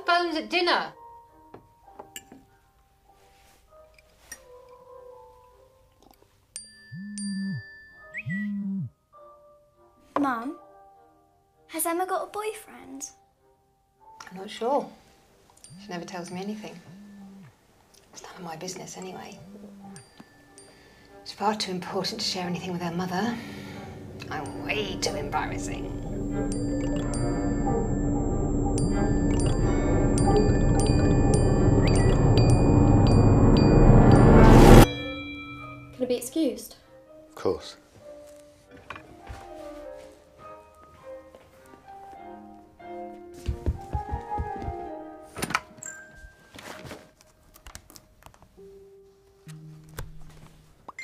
No phones at dinner. Mum, has Emma got a boyfriend? I'm not sure. She never tells me anything. It's none of my business anyway. It's far too important to share anything with her mother. I'm way too embarrassing. Be excused? Of course.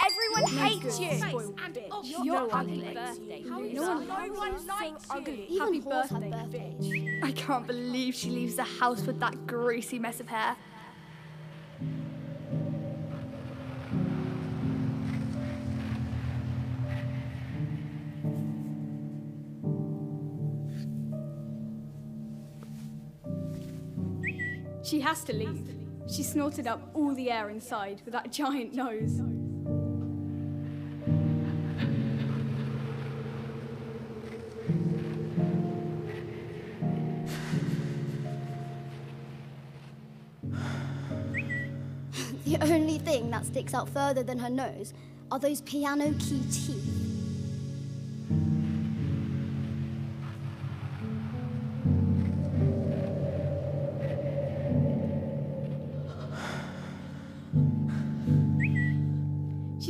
Everyone hates you. You're ugly. No one likes you. Happy birthday, bitch. I can't believe she leaves the house with that greasy mess of hair. She has to leave. She snorted up all the air inside with that giant nose. The only thing that sticks out further than her nose are those piano key teeth.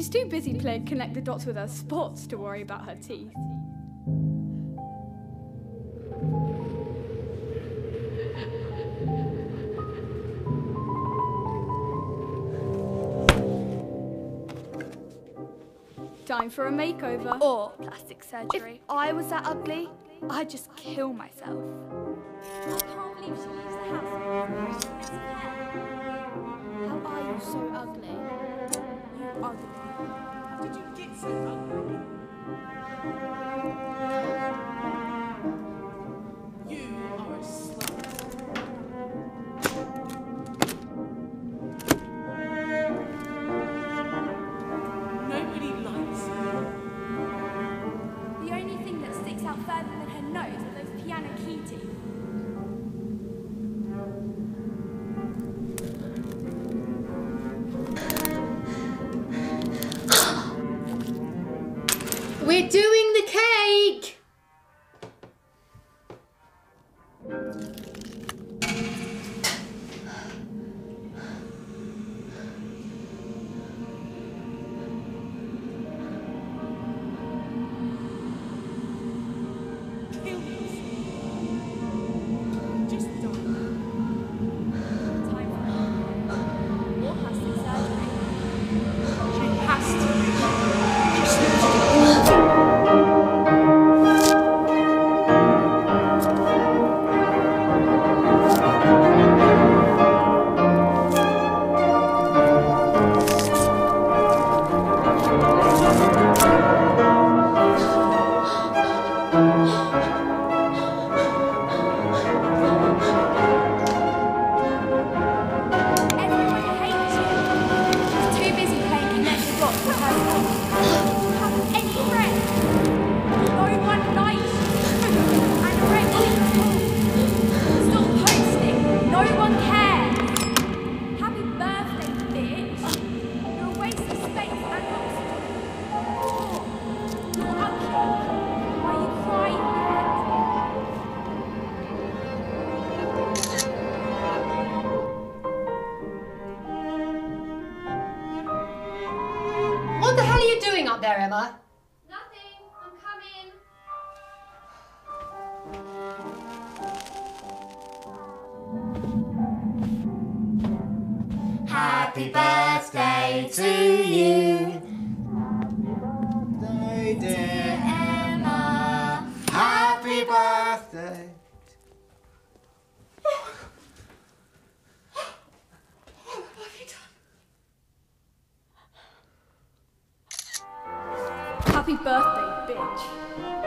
She's too busy playing connect the dots with her spots to worry about her teeth. Time for a makeover. Or plastic surgery. If I was that ugly, I'd just kill myself. We're doing the cake! You doing up there, Emma? Nothing. I'm coming. Happy birthday to you. Birthday, dear Happy birthday, bitch.